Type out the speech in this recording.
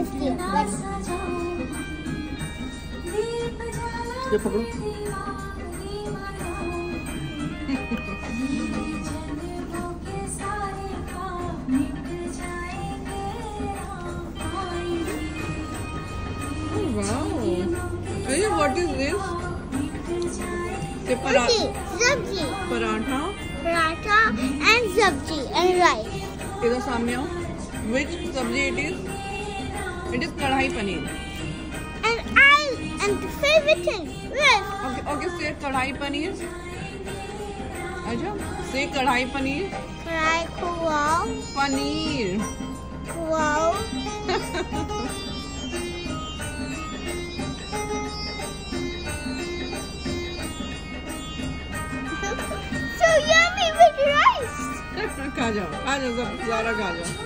50 ये पकड़ो अरे व्हाट इज़ दिस ये paratha paratha. Paratha and sabzi and rice इधर सामने आओ। Which sabzi it is it is kadai paneer And I am the favorite thing. Yes. Okay okay say kadai paneer अच्छा से कढ़ाई paneer Fry wow, paneer wow. so yummy with rice. खा जाओ खा जाओ सब सारा खा जाओ